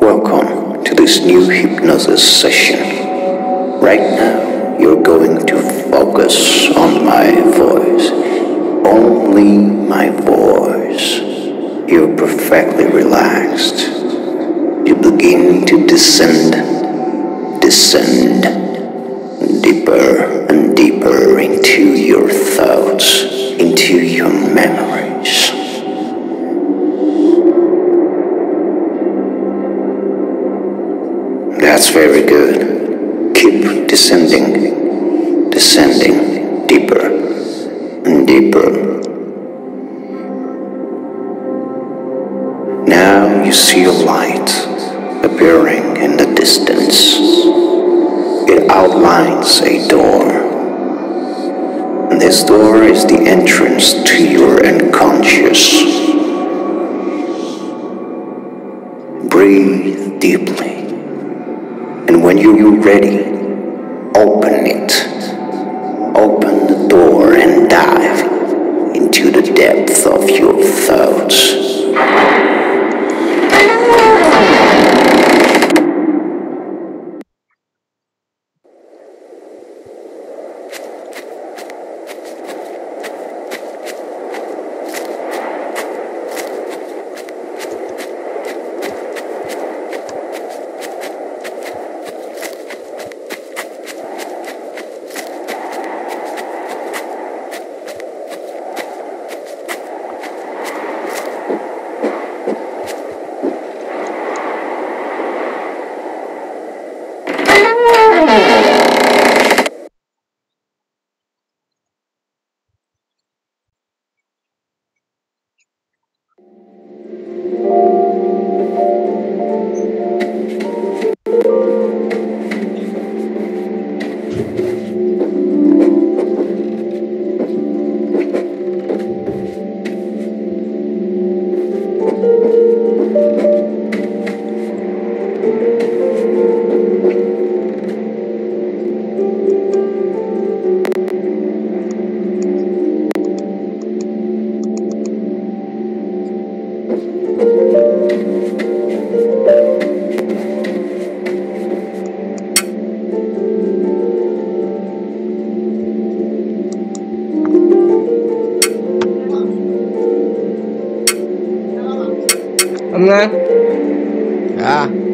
Welcome to this new hypnosis session. Right now, you're going to focus on my voice. Only my voice. You're perfectly relaxed. You begin to descend, descend deeper and deeper That's very good. Keep descending, descending deeper and deeper. Now you see a light appearing in the distance. It outlines a door. And this door is the entrance to your unconscious. Breathe deeply. When you're ready, open it. Open the door Oh. ông ơi à dạ.